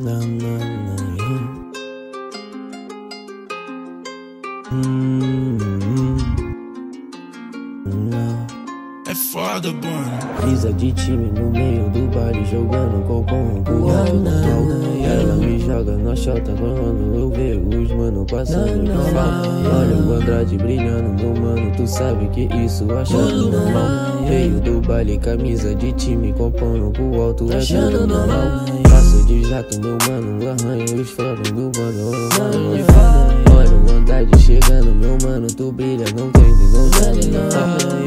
Na, na, na, hum, hum, hum, É foda, mano. Brisa de time no meio do baile jogando do pau. Ela me joga na chota quando eu vejo os mano passando no pau. Olha o Andrade brilhando, meu mano, tu sabe que isso achando normal. Veio baile, camisa de time, compondo pro alto, é tudo normal. Passo de jato, meu mano, arranha os fãs do mano, mano. Olha o Andrade chegando, meu mano, tu brilha, não tem de não tem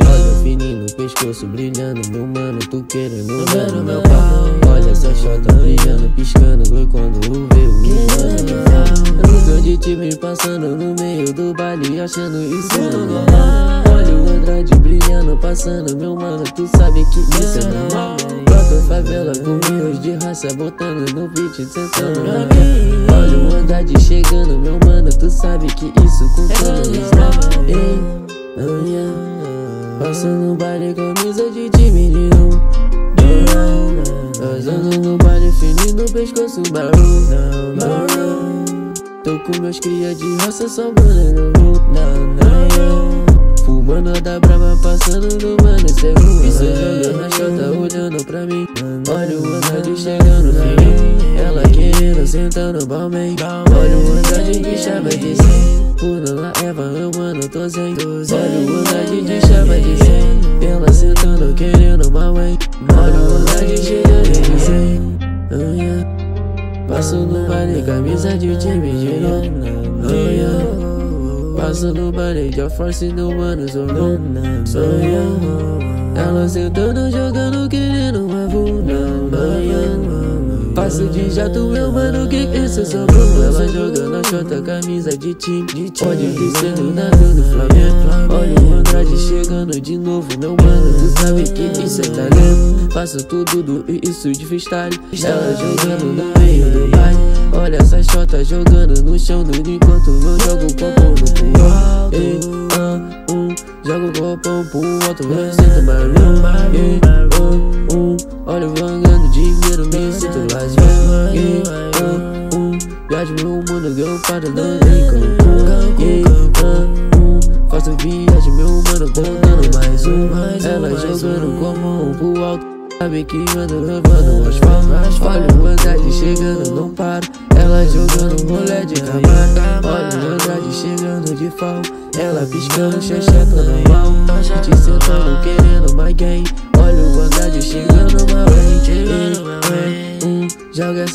Olha o fininho pescoço brilhando, meu mano, tu querendo ver no meu pau. Olha essa chota brilhando, piscando, foi quando o mano. No grande time passando no meio do baile, achando isso normal. Olha o Andrade brilhando, passando, meu mano, tu sabe que isso é normal. Própria favela com mios de raça, botando no beat, sentando na minha. Olha o Andrade chegando, meu mano, tu sabe que isso contando nos Ei, oh yeah. Passando no baile, camisa de time de não Passando no baile, fininho no pescoço, barulho com meus cria de raça, só mano, não Fumando da brava, passando no mano, cê viu? Isso jogando na chota, olhando pra mim. Olha o Andrade chegando, fininho Ela querendo, sentando no balmain. Olha o Andrade que chama de sim Pula lá, Eva, eu mano, tô zen. Olha o Andrade de chama de sim Ela sentando, querendo mal, hein Olha o Andrade camisa de time de novo oh. Passo no baile, de force no mano, sou Sou eu Ela sentando, jogando, querendo uma bunda oh. Passo de jato, meu mano, que isso sou bom Ela jogando a chota, camisa de time Pode descendo na do Flamengo Olha o Andrade chegando de novo, meu mano Tu sabe que isso é talento. Faço tudo do isso de freestyle. Ela jogando no meio do baile. Olha essa chota jogando no chão do enquanto eu jogo o copão no pulmão Ei, ah, um, jogo o copão pro alto, eu sinto barulho Ei, um, um, olha vangando dinheiro, me sinto vazio Ei, um, um, viagem meu mundo, no Cancún. Ei, ah, um, faço viagem, meu mano, contando mais um Ela jogando como um pro alto Sabe que ando levando. Asfalto Olha o Andrade chegando, não paro. Ela jogando rolé de camaro Olha o Andrade chegando de fal Ela piscando, xexeca normal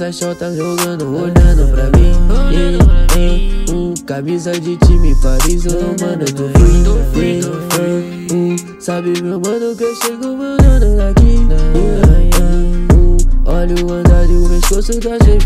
essa chota jogando, olhando pra mim. Um, Camisa de time, Paris, eu não mando, eu tô free um, Sabe meu mano que eu chego mandando daqui. Olha o andar e o pescoço tá cheio